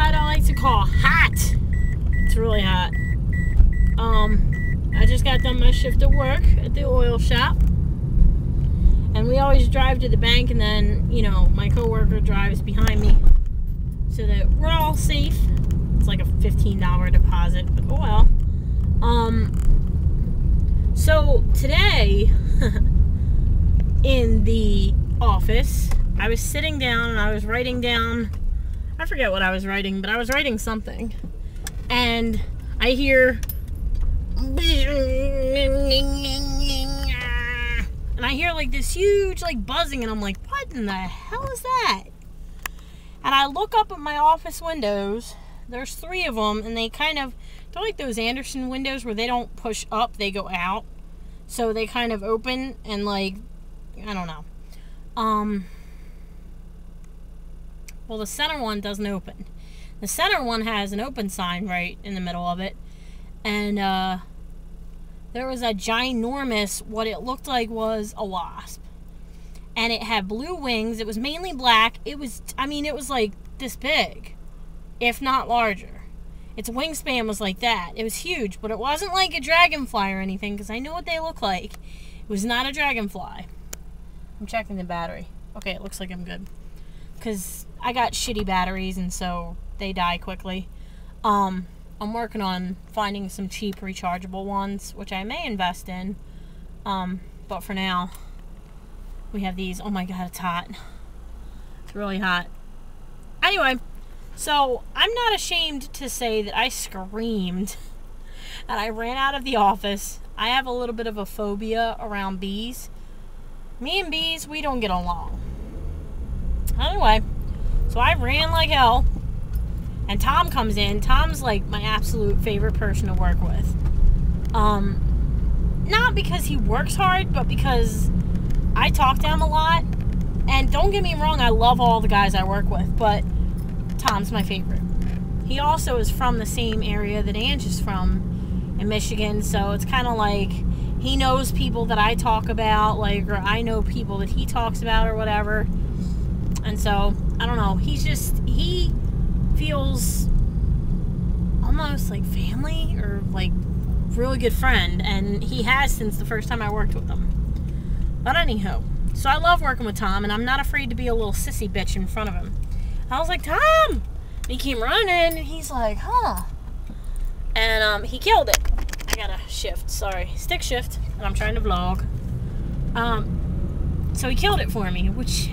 outside I like to call hot. It's really hot. Um, I just got done my shift at work at the oil shop. And we always drive to the bank and then, you know, my coworker drives behind me so that we're all safe. It's like a $15 deposit, but oh well. Um, so today in the office, I was sitting down and I was writing down, I forget what I was writing, but I was writing something. And I hear, and I hear like this huge like buzzing, and I'm like, what in the hell is that? And I look up at my office windows. There's three of them, and they kind of, they're like those Andersen windows where they don't push up, they go out. So they kind of open and like, I don't know. Um, well, the center one doesn't open. The center one has an open sign right in the middle of it. And uh, there was a ginormous, what it looked like was a wasp. And it had blue wings. It was mainly black. It was, I mean, it was like this big, if not larger. Its wingspan was like that. It was huge, but it wasn't like a dragonfly or anything because I know what they look like. It was not a dragonfly. I'm checking the battery. Okay, it looks like I'm good. Because I got shitty batteries and so they die quickly. Um, I'm working on finding some cheap rechargeable ones, which I may invest in. Um, but for now, we have these. Oh my god, it's hot. It's really hot. Anyway, so I'm not ashamed to say that I screamed and I ran out of the office. I have a little bit of a phobia around bees. Me and bees, we don't get along. Anyway, so I ran like hell and Tom comes in. Tom's like my absolute favorite person to work with. Um, not because he works hard, but because I talk to him a lot. And don't get me wrong, I love all the guys I work with, but Tom's my favorite. He also is from the same area that Ange is from in Michigan, so it's kind of like he knows people that I talk about, like, or I know people that he talks about, or whatever. And so, I don't know. He's just, he feels almost like family or like really good friend and he has since the first time I worked with him. But anyhow, so I love working with Tom and I'm not afraid to be a little sissy bitch in front of him. I was like, Tom! And he came running and he's like, huh. And um, he killed it. I gotta shift, sorry. Stick shift, and I'm trying to vlog. Um, so he killed it for me, which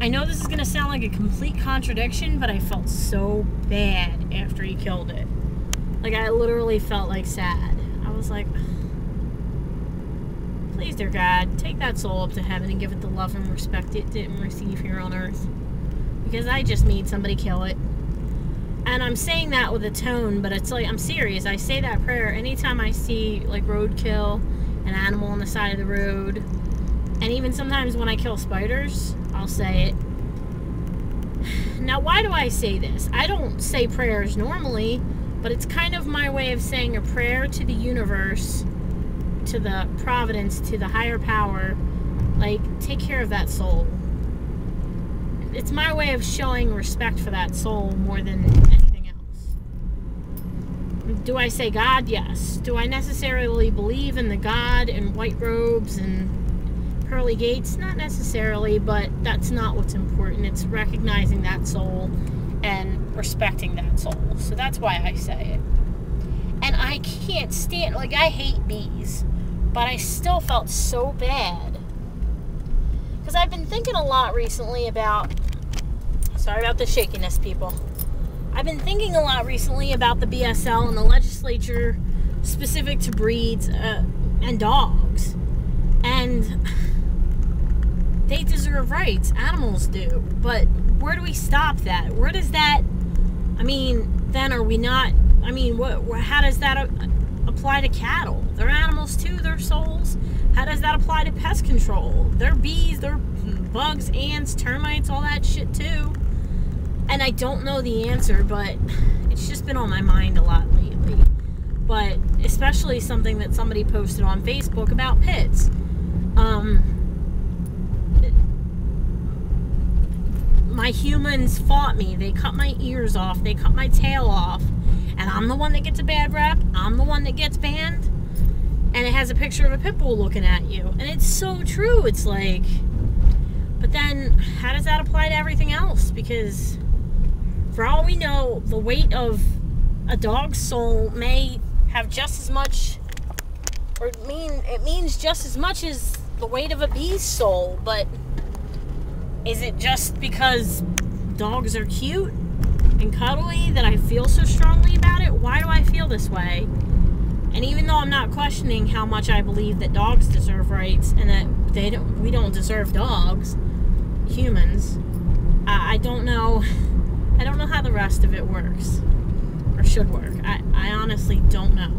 I know this is going to sound like a complete contradiction, but I felt so bad after he killed it. Like, I literally felt like sad. I was like, please, dear God, take that soul up to heaven and give it the love and respect it didn't receive here on earth. Because I just made somebody kill it. And I'm saying that with a tone, but it's like, I'm serious. I say that prayer anytime I see, like, roadkill, an animal on the side of the road. And even sometimes when I kill spiders, I'll say it. Now, why do I say this? I don't say prayers normally, but it's kind of my way of saying a prayer to the universe, to the providence, to the higher power. Like, take care of that soul. It's my way of showing respect for that soul more than anything else. Do I say God? Yes. Do I necessarily believe in the God in white robes and pearly gates? Not necessarily, but that's not what's important. It's recognizing that soul and respecting that soul. So that's why I say it. And I can't stand, like, I hate bees, but I still felt so bad. Because I've been thinking a lot recently about, sorry about the shakiness, people. I've been thinking a lot recently about the BSL and the legislature specific to breeds uh, and dogs. And they deserve rights. Animals do. But where do we stop that? Where does that? I mean, then are we not? I mean, what? How does that apply to cattle? They're animals too. They're souls. How does that apply to pest control? They're bees. They're bugs, ants, termites, all that shit too. And I don't know the answer, but it's just been on my mind a lot lately. But especially something that somebody posted on Facebook about pits. Um, my humans fought me. They cut my ears off. They cut my tail off. And I'm the one that gets a bad rap. I'm the one that gets banned. And it has a picture of a pit bull looking at you. And it's so true. It's like, but then how does that apply to everything else? Because for all we know, the weight of a dog's soul may have just as much, or mean it means just as much as the weight of a bee's soul. But is it just because dogs are cute and cuddly that I feel so strongly about it? Why do I feel this way? And even though I'm not questioning how much I believe that dogs deserve rights and that they don't, we don't deserve dogs, humans, I, I don't know. I don't know how the rest of it works or should work. I, I honestly don't know.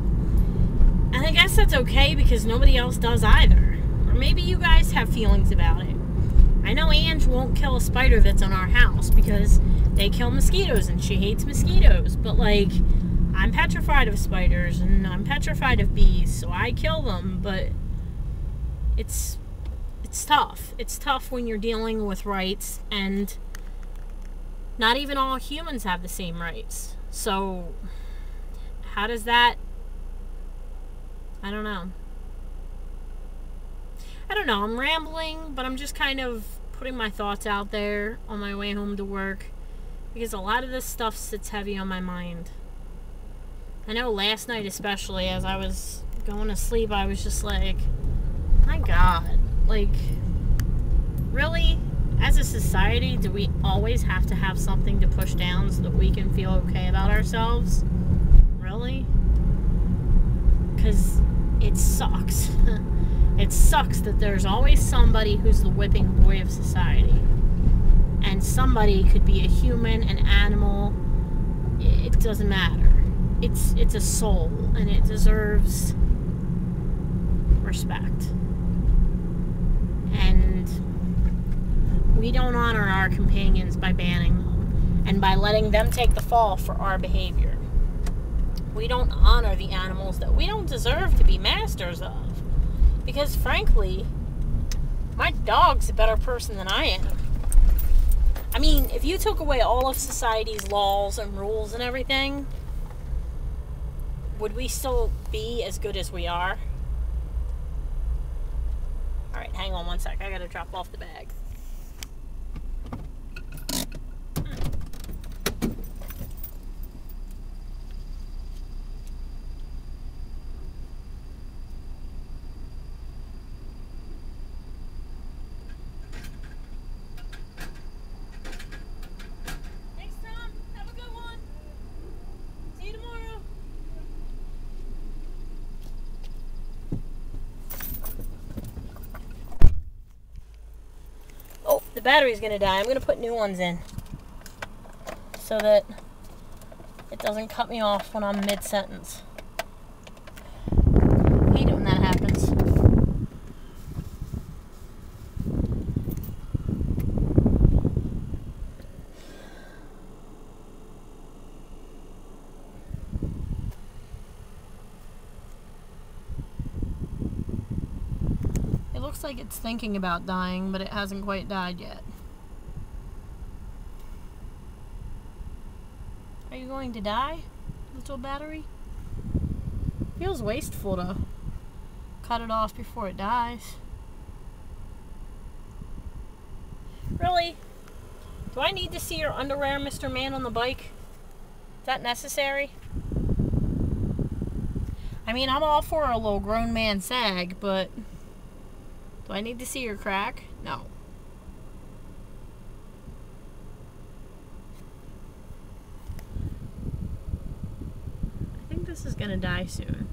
And I guess that's okay because nobody else does either. Or maybe you guys have feelings about it. I know Ange won't kill a spider that's in our house because they kill mosquitoes and she hates mosquitoes. But like, I'm petrified of spiders and I'm petrified of bees, so I kill them. But it's it's tough. It's tough when you're dealing with rights and not even all humans have the same rights. So how does that I don't know. I don't know. I'm rambling, but I'm just kind of putting my thoughts out there on my way home to work because a lot of this stuff sits heavy on my mind. I know last night, especially as I was going to sleep, I was just like, my God, like, really? As a society, do we always have to have something to push down so that we can feel okay about ourselves? Really? Because it sucks. It sucks that there's always somebody who's the whipping boy of society. And somebody could be a human, an animal, it doesn't matter. It's it's a soul and it deserves respect. And we don't honor our companions by banning them and by letting them take the fall for our behavior. We don't honor the animals that we don't deserve to be masters of. Because frankly, my dog's a better person than I am. I mean, if you took away all of society's laws and rules and everything, would we still be as good as we are? Alright, hang on one sec. I gotta drop off the bag. The battery's gonna die. I'm gonna put new ones in so that it doesn't cut me off when I'm mid-sentence. hate it when that happens. Looks like it's thinking about dying, but it hasn't quite died yet. Are you going to die, little battery? Feels wasteful to cut it off before it dies. Really? Do I need to see your underwear, Mr. Man on the bike? Is that necessary? I mean, I'm all for a little grown man sag, but... Do I need to see your crack? No. I think this is gonna die soon.